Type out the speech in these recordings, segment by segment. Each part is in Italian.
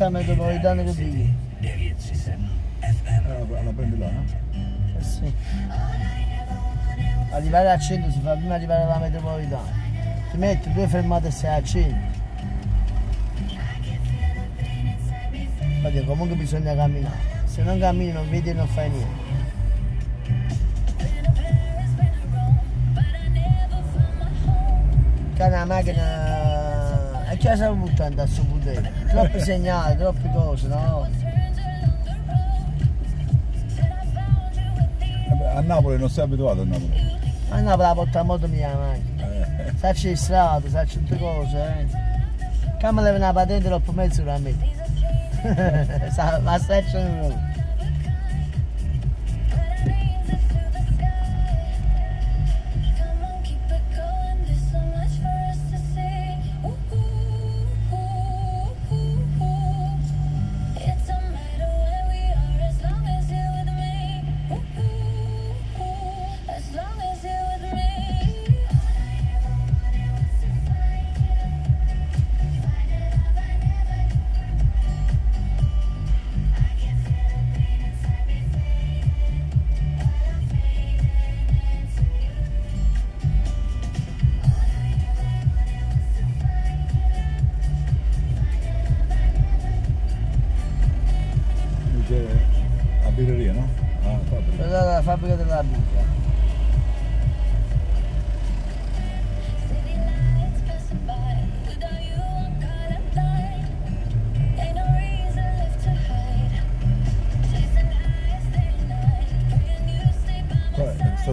Sta metropolitana che digli? Eh, la, prendi là, no? Eh sì. Arrivare al centro si fa prima arrivare alla metropolitana. Ti metti due fermate e sei al centro. Oddio, comunque bisogna camminare. Se non cammini non vedi e non fai niente. Che una macchina... Che sa buttando a suo potere? Troppi segnali, troppe cose, no? A Napoli non sei abituato a Napoli. Ma no, per la porta a moto mia la macchina. Eh, Sacci le strade, sacci tutte cose, eh. Che mi levi una patente troppo mezzo da me. Ma sacci non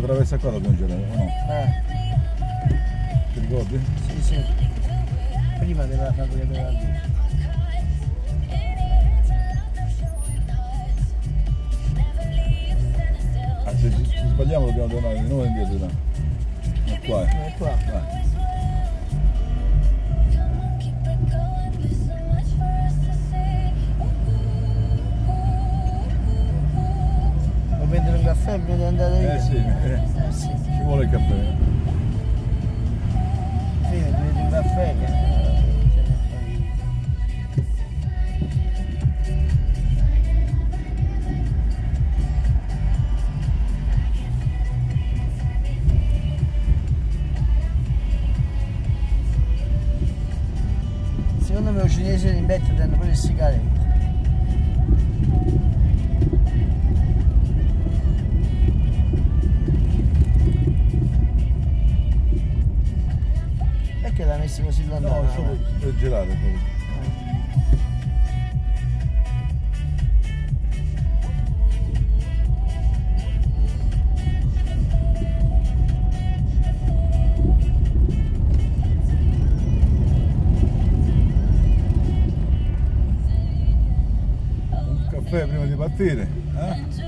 attraversa qua da congelare, o no? Eh, Ti ricordi? sì, sì. Prima della fabbrica della birra. Ah, se ci, ci sbagliamo dobbiamo tornare di nuovo indietro, no? No, qua, eh. E qua. Vai. Caffè prima di andare via? Eh sì, eh, Eh sì. ci vuole il caffè. Sì, prendi un caffè che... fai. Secondo me i cinesi in betto danno pure le sigarette. Così lontano? No, solo per girare caffè prima di partire, eh?